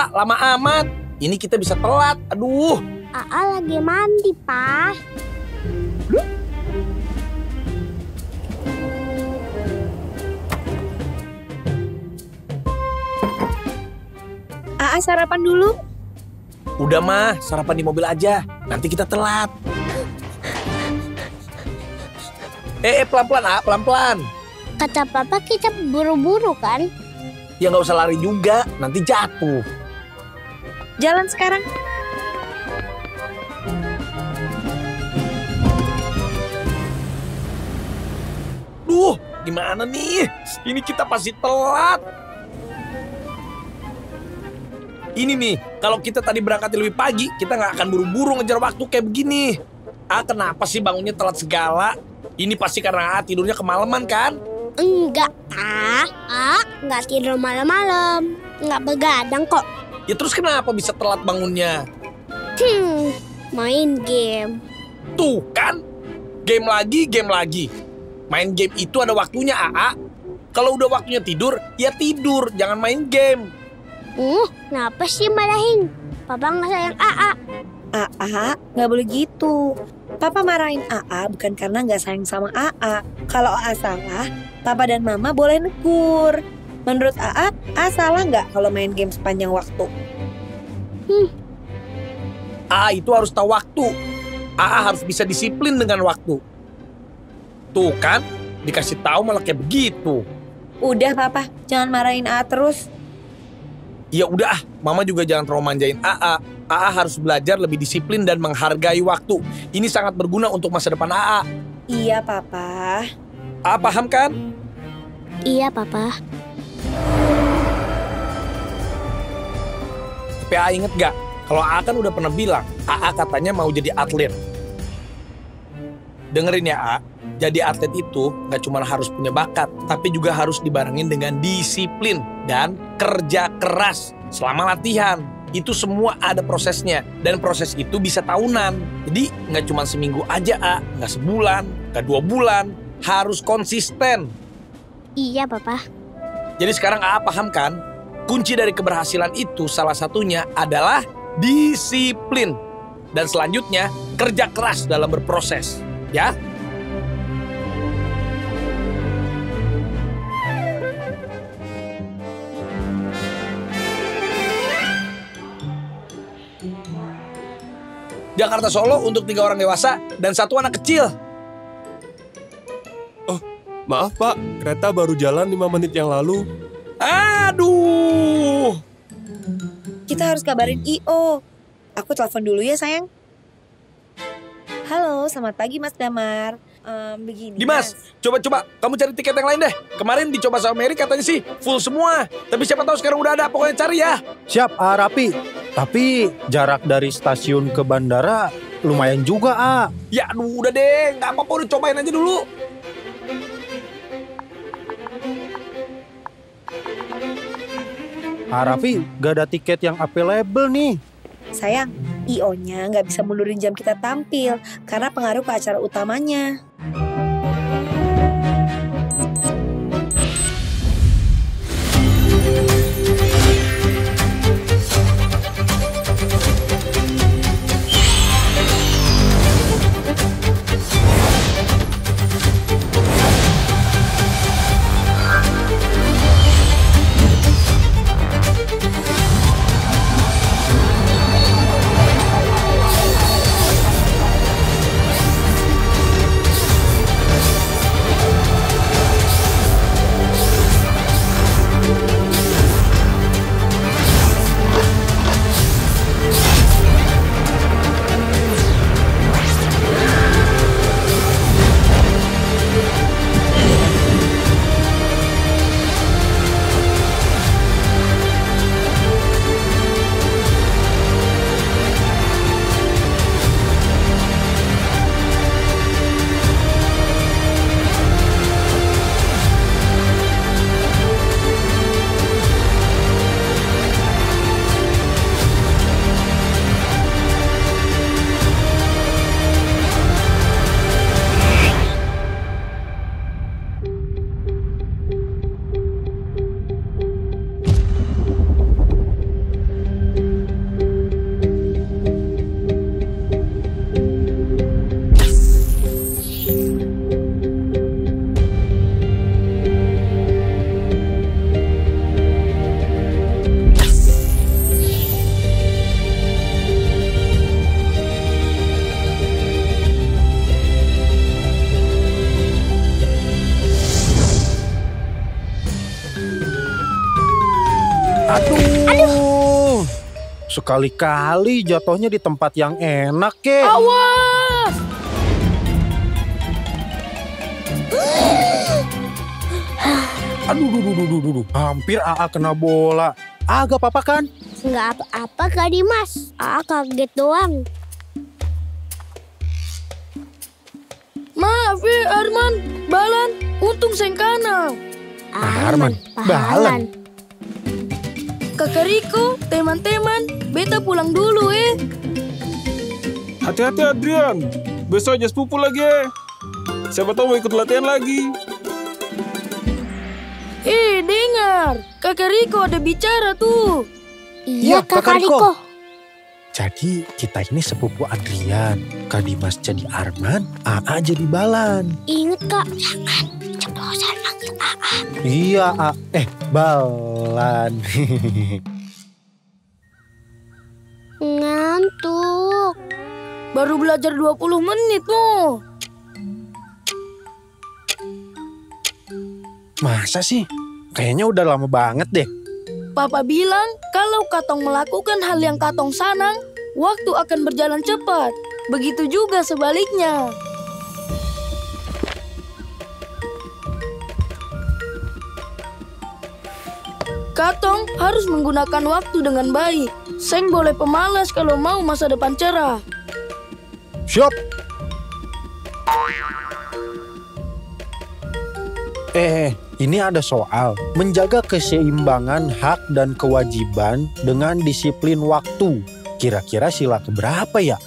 Ah, lama amat. Ini kita bisa telat. Aduh. Aa lagi mandi, Pak. Aa sarapan dulu. Udah mah, sarapan di mobil aja. Nanti kita telat. Eh, eh pelan-pelan, ah, pelan-pelan. Kata papa kita buru-buru kan? Ya nggak usah lari juga, nanti jatuh. Jalan sekarang. Duh, gimana nih? Ini kita pasti telat. Ini nih, kalau kita tadi berangkat lebih pagi, kita nggak akan buru-buru ngejar waktu kayak begini. Ah, kenapa sih bangunnya telat segala? Ini pasti karena ah, tidurnya kemalaman kan? Enggak, Pak. Aa nggak tidur malam-malam. Nggak begadang kok. Ya terus kenapa bisa telat bangunnya? Hmm, main game. Tuh kan, game lagi, game lagi. Main game itu ada waktunya, AA. Kalau udah waktunya tidur, ya tidur, jangan main game. Uh, kenapa sih marahin? Papa nggak sayang Aa. Aa, nggak boleh gitu. Papa marahin Aa bukan karena nggak sayang sama Aa. Kalau Aa salah, Papa dan Mama boleh negur. Menurut Aa, Aa salah nggak kalau main game sepanjang waktu? AA itu harus tahu waktu. AA harus bisa disiplin dengan waktu. Tuh kan, dikasih tahu malah kayak begitu. Udah Papa, jangan marahin Aa terus. Ya udah, ah, Mama juga jangan terlalu manjain AA. AA harus belajar lebih disiplin dan menghargai waktu. Ini sangat berguna untuk masa depan AA. Iya Papa. AA paham kan? Iya, Papa. Tapi AA inget gak? Kalau AA kan udah pernah bilang, AA katanya mau jadi atlet. Dengerin ya AA, jadi atlet itu gak cuma harus punya bakat, tapi juga harus dibarengin dengan disiplin dan kerja keras selama latihan. Itu semua ada prosesnya, dan proses itu bisa tahunan. Jadi nggak cuma seminggu aja, A, nggak sebulan, nggak dua bulan, harus konsisten. Iya, Papa. Jadi sekarang AA paham kan? Kunci dari keberhasilan itu salah satunya adalah disiplin. Dan selanjutnya kerja keras dalam berproses. Ya, Jakarta Solo untuk tiga orang dewasa dan satu anak kecil. Maaf pak, kereta baru jalan 5 menit yang lalu. Aduh, Kita harus kabarin I.O. Aku telepon dulu ya sayang. Halo, selamat pagi Mas Damar. Em, begini. Dimas, coba-coba kamu cari tiket yang lain deh. Kemarin dicoba sama Mary katanya sih full semua. Tapi siapa tahu sekarang udah ada, pokoknya cari ya. Siap, ah, Rapi. Tapi jarak dari stasiun ke bandara lumayan juga, ah. Ya aduh udah deh, nggak apa-apa udah cobain aja dulu. Ah, gak ada tiket yang available nih. Sayang, I.O.nya nggak bisa mundurin jam kita tampil karena pengaruh ke acara utamanya. Sekali-kali jatuhnya di tempat yang enak, ke. Awas! Aduh, duh, duh, duh, duh, duh. Hampir AA kena bola. Agak apa-apa kan? Nggak apa-apa Kak Dimas. Ah, kaget doang. Maaf ya Arman, Balan, untung sengkana. Arman, pahalan. Kakak Riko, teman-teman, beta pulang dulu eh. Hati-hati Adrian. Besok aja sepupu lagi. eh. Siapa tahu mau ikut latihan lagi. Eh, dengar, Kakak Riko ada bicara tuh. Iya, Iya, Kak Kak Riko. Riko. Jadi kita ini sepupu Adrian. Kak Dimas jadi Arman, AA jadi Balan. Ingat Kak, jangan panggil AA. Iya, A. eh Balan. Ngantuk. Baru belajar 20 menit loh. Masa sih? Kayaknya udah lama banget deh. Papa bilang kalau Katong melakukan hal yang Katong sanang, waktu akan berjalan cepat. Begitu juga sebaliknya. Katong harus menggunakan waktu dengan baik. Seng boleh pemalas kalau mau masa depan cerah. Siap. Eh, ini ada soal. Menjaga keseimbangan hak dan kewajiban dengan disiplin waktu. Kira-kira sila keberapa ya?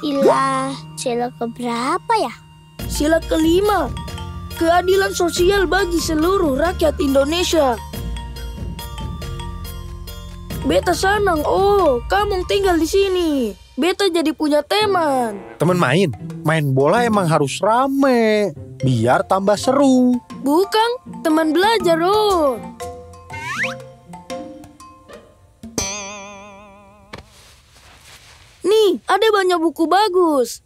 Sila, sila keberapa ya? Sila kelima, keadilan sosial bagi seluruh rakyat Indonesia. Beta senang, oh, kamu tinggal di sini. Beta jadi punya teman. Temen main, main bola emang harus rame. Biar tambah seru. Bukan, teman belajar, oh. Nih, ada banyak buku bagus.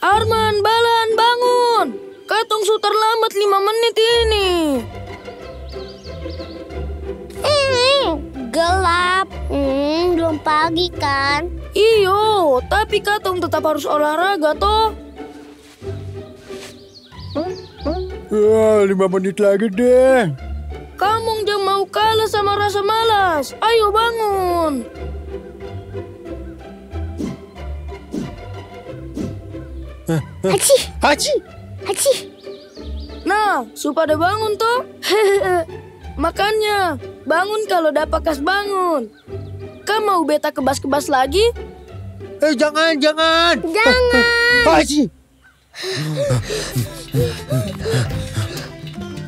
Arman, Balan, bangun! Katong su terlambat lima menit ini. Hmm, gelap. Hmm, belum pagi kan? Iyo, tapi Katong tetap harus olahraga toh. Ya, lima menit lagi deh. Kamu jangan mau kalah sama rasa malas. Ayo bangun. Haji, Haji, haji. Nah, supaya bangun toh. Makanya, bangun kalau dapat kas bangun. Kamu mau beta kebas-kebas lagi? eh jangan, jangan. Jangan. Haji.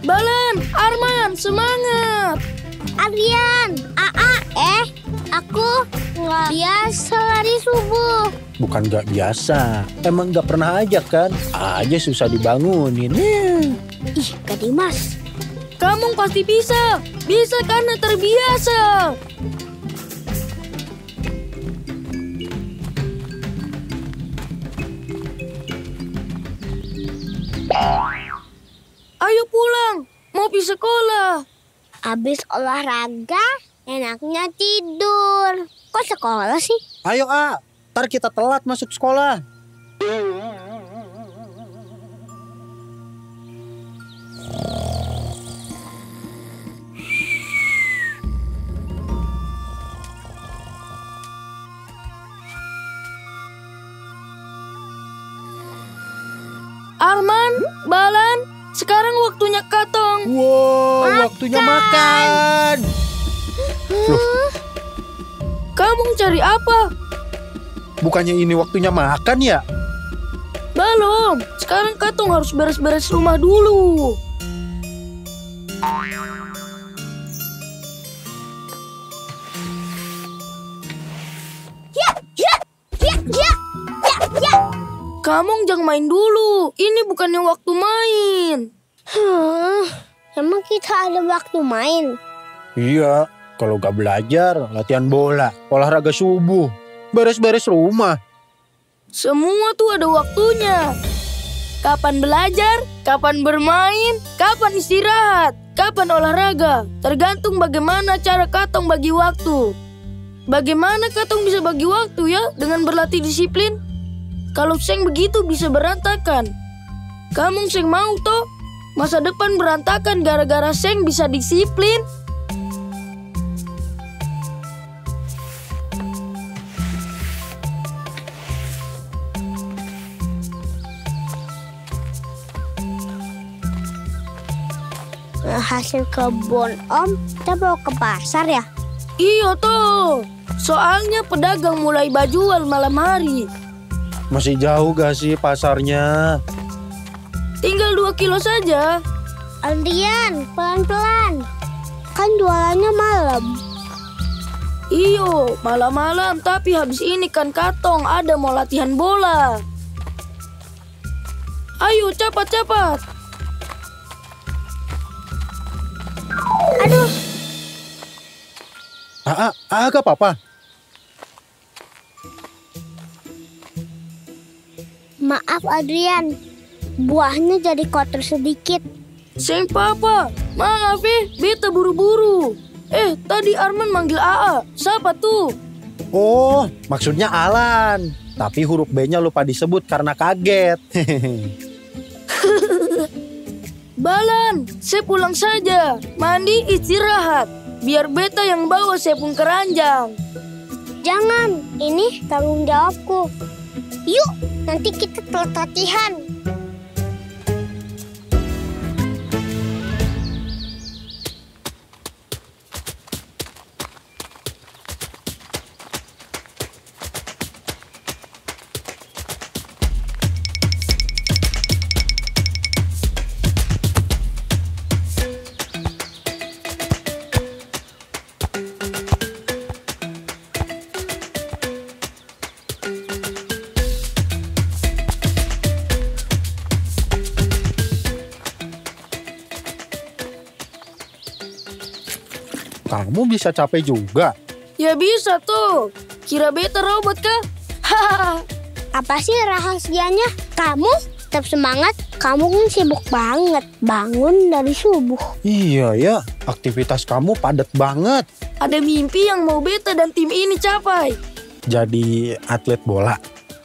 Balan, Arman, semangat. Adrian, AA, eh, aku nggak biasa lari subuh. Bukan gak biasa, emang gak pernah aja kan? Aja susah dibangunin. Eh. Ih, Kak Dimas. Kamu pasti bisa. Bisa karena terbiasa. Ayo pulang, mau pergi sekolah. Abis olahraga, enaknya tidur. Kok sekolah sih? Ayo A, ntar kita telat masuk sekolah. Arman, Balan, sekarang waktunya katong. Wow, waktunya makan. Kamu cari apa? Bukannya ini waktunya makan ya? Belum. Sekarang katong harus beres-beres rumah dulu. Ya, ya, ya, ya, ya. Kamu jangan main dulu. Ini bukannya waktu main. Huh, emang kita ada waktu main? Iya, kalau gak belajar, latihan bola, olahraga subuh, beres-beres rumah. Semua tuh ada waktunya. kapan belajar, kapan bermain, kapan istirahat, kapan olahraga. Tergantung bagaimana cara Katong bagi waktu. Bagaimana Katong bisa bagi waktu ya dengan berlatih disiplin? Kalau Seng begitu bisa berantakan. Kamu Seng mau toh? Masa depan berantakan gara-gara Seng bisa disiplin? Hasil kebun om kita bawa ke pasar ya Iya toh. Soalnya pedagang mulai bajual malam hari. Masih jauh gak sih pasarnya? Tinggal dua kilo saja. Andrian pelan-pelan kan jualannya malam Iyo, malam-malam tapi habis ini kan Katong ada mau latihan bola. Ayo cepat-cepat. Ah, ah, agak apa-apa. maaf Adrian buahnya jadi kotor sedikit Seng papa, maaf eh, beta buru-buru. Eh, tadi Arman manggil AA. Siapa tuh? Oh, maksudnya Alan. Tapi huruf B-nya lupa disebut karena kaget. Balan, saya pulang saja. Mandi istirahat. Biar beta yang bawa pun keranjang. jangan ini tanggung jawabku yuk nanti kita telat latihan Kamu bisa capek juga. Ya bisa tuh. Kira beta robot kah? Hahaha. apa sih rahasianya kamu tetap semangat kamu kan sibuk banget bangun dari subuh Iya ya, aktivitas kamu padat banget. Ada mimpi yang mau beta dan tim ini capai. Jadi atlet bola.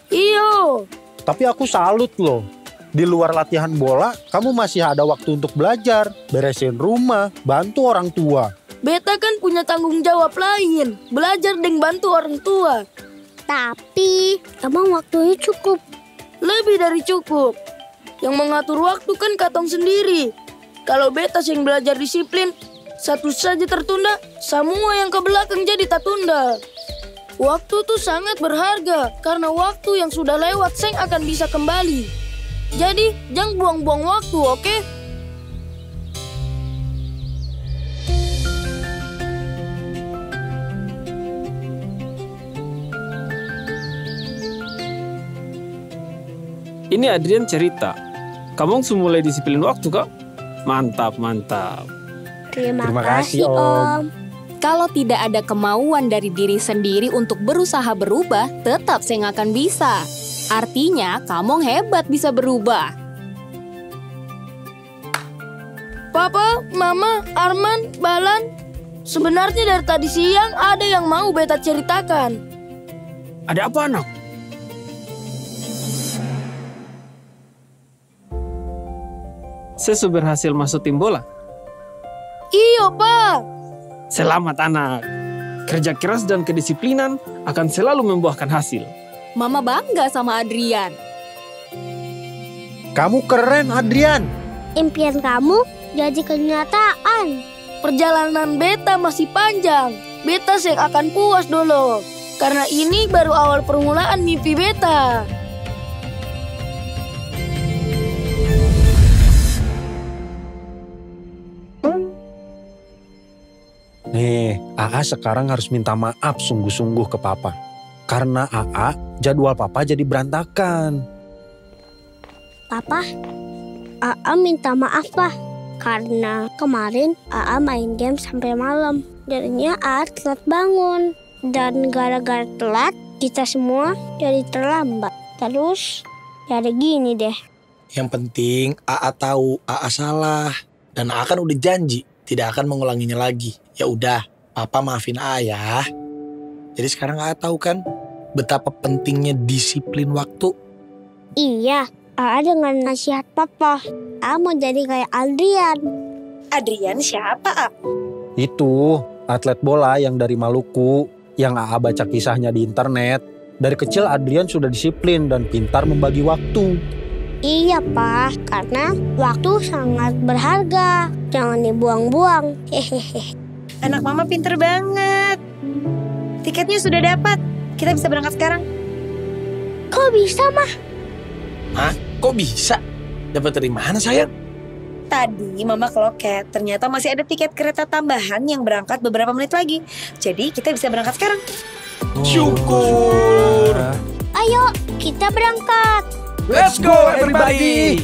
Iyo. Tapi aku salut loh. Di luar latihan bola, kamu masih ada waktu untuk belajar, beresin rumah, bantu orang tua. Beta kan punya tanggung jawab lain. Belajar dan bantu orang tua. tapi emang waktunya cukup Lebih dari cukup. Yang mengatur waktu kan katong sendiri. Kalau beta sing belajar disiplin, satu saja tertunda, semua yang ke belakang jadi tak tunda. Waktu tuh sangat berharga karena waktu yang sudah lewat seng akan bisa kembali. Jadi, jangan buang-buang waktu, oke? Ini Adrian cerita. Kamu sudah mulai disiplin waktu kak? Mantap, mantap. terima, Terima kasih, kasih, Om. om Kalau tidak ada kemauan dari diri sendiri untuk berusaha berubah, tetap saya nggak akan bisa. Artinya, kamu hebat bisa berubah. Papa, Mama, Arman, Balan, sebenarnya dari tadi siang ada yang mau beta ceritakan. Ada apa anak? Saya sudah berhasil masuk tim bola. Iyo, Pak. Selamat anak. Kerja keras dan kedisiplinan akan selalu membuahkan hasil. Mama bangga sama Adrian. Kamu keren, Adrian. impian kamu jadi kenyataan Perjalanan beta masih panjang. Beta seng akan puas dulu. Karena ini baru awal permulaan mimpi beta. AA sekarang harus minta maaf sungguh-sungguh ke Papa. Karena AA, jadwal Papa jadi berantakan. Papa, Aa minta maaf pak karena kemarin Aa main game sampai malam. Jadinya Aa telat bangun dan gara-gara telat kita semua jadi terlambat. Terus jadi gini deh. Yang penting AA tahu AA salah dan AA kan udah janji tidak akan mengulanginya lagi. Ya udah, Papa maafin AA ya. Jadi sekarang AA tahu kan betapa pentingnya disiplin waktu. Iya, Aa dengan nasihat papa. Aa mau jadi kayak Adrian. Adrian siapa, A? Itu atlet bola yang dari Maluku yang AA baca kisahnya di internet. Dari kecil Adrian sudah disiplin dan pintar membagi waktu. Iya, Pak. Karena waktu sangat berharga. Jangan dibuang-buang. Hehehe. Anak mama pinter banget. Tiketnya sudah dapat. Kita bisa berangkat sekarang. Kok bisa, Mah? Kok bisa? Dapat dari mana sayang? Tadi mama ke loket, ternyata masih ada tiket kereta tambahan yang berangkat beberapa menit lagi. Jadi kita bisa berangkat sekarang. Syukur. Ayo, kita berangkat. Let's go everybody.